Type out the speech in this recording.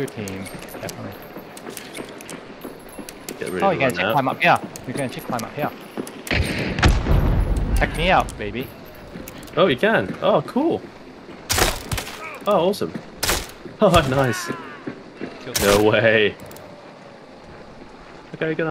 Good team, definitely. Get rid Oh, you're gonna check climb up here. You're gonna check climb up here. Check me out, baby. Oh, you can. Oh, cool. Oh, awesome. Oh, nice. No way. Okay, good.